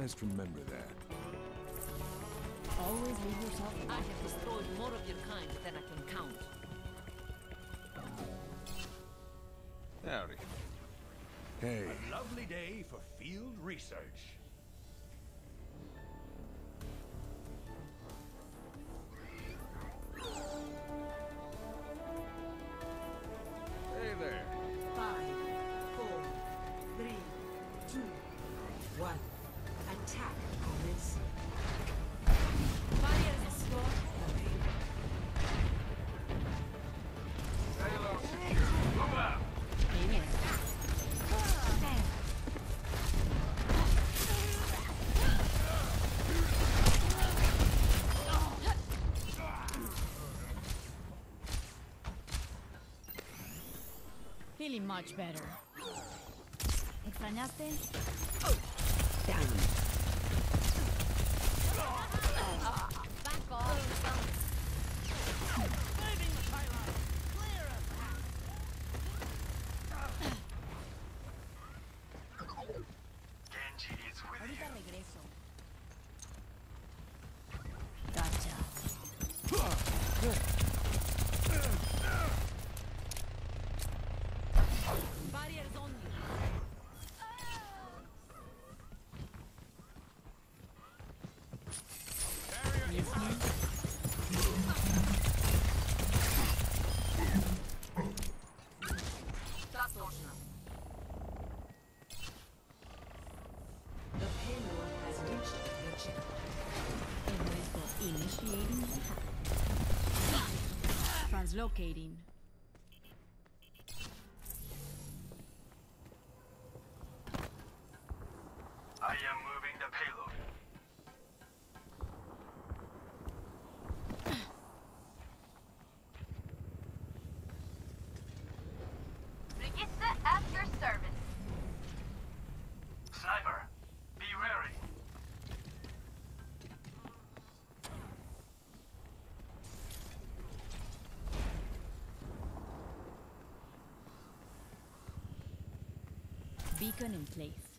Best remember that. Always leave yourself I have destroyed more of your kind than I can count. Howdy. Hey, A lovely day for field research. Feeling much better. ¿Extrañaste? Back off. Initiating. Translocating. Beacon in place.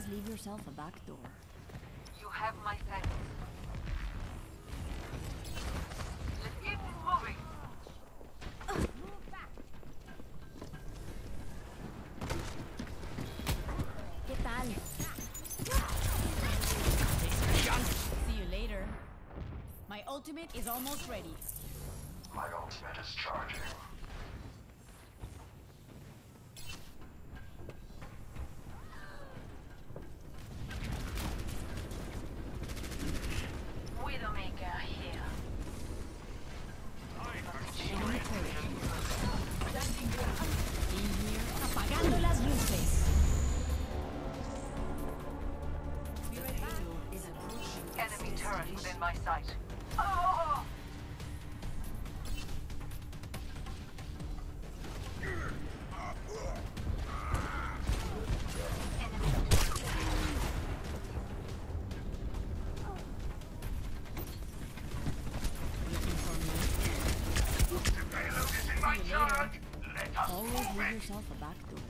Always leave yourself a back door. You have my thanks. Let's get moving. ¿Qué tal? See you later. My ultimate is almost ready. My ultimate is charging. turret within my sight. Always leave yourself a back door.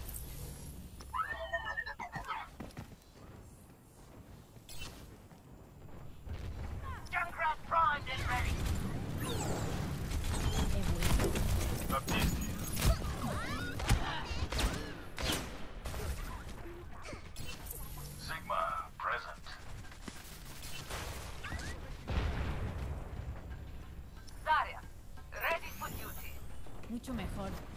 God.